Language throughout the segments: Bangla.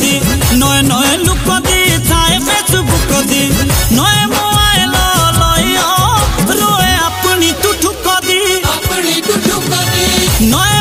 দি নয় নয় লুক দি চাই ফেসবুক দি। নয় মোবাইল লয় রয়ে আপনি টুটুক দি আপনি টুটুক দি নয়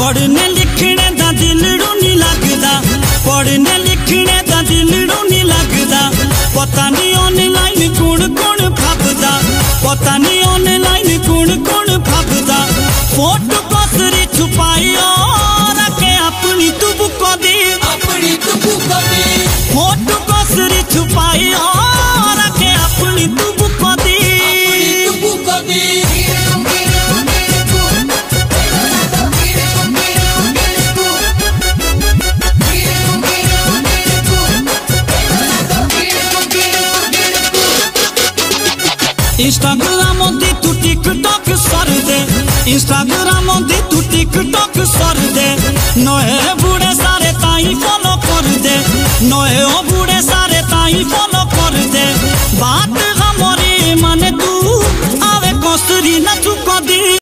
पढ़ने लिखने का दिल ਨੂੰ लगता पढ़ने लिखने का दिल ਦਿਲ लगता पता नहीं ऑनलाइन कौन कौन ਕੋਣ पता नहीं ऑनलाइन कौन कौन ਕੋਣ फोटो कसरी छुपाई ਕੋਸਰੀ ਛੁਪਾਇਓ ਰੱਖੇ ਆਪਣੀ ਤੂੰ ਬੁੱਕੋ ਦੀ ਆਪਣੀ ਤੂੰ ਬੁੱਕੋ इंस्टाग्राम दी तू टिकटॉक सर दे इंस्टाग्राम दी तू टिकटॉक सर दे नए बूढ़े सारे ताई फॉलो कर दे नए